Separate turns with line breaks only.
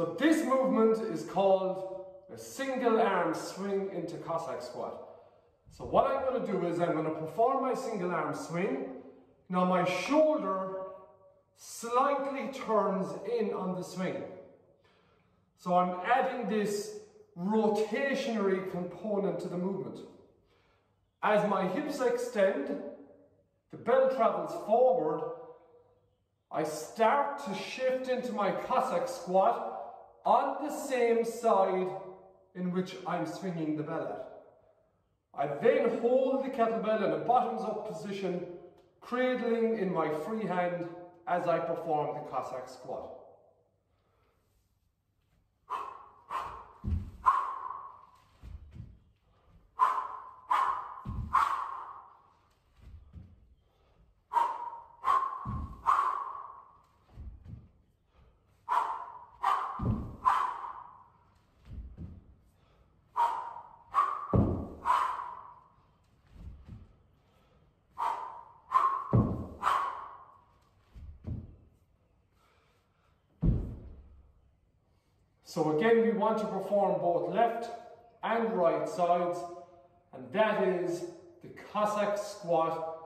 So this movement is called a single arm swing into Cossack squat. So what I'm going to do is I'm going to perform my single arm swing. Now my shoulder slightly turns in on the swing. So I'm adding this rotationary component to the movement. As my hips extend, the bell travels forward, I start to shift into my Cossack squat on the same side in which I'm swinging the bell. I then hold the kettlebell in a bottoms up position, cradling in my free hand as I perform the Cossack squat. So again, we want to perform both left and right sides, and that is the Cossack squat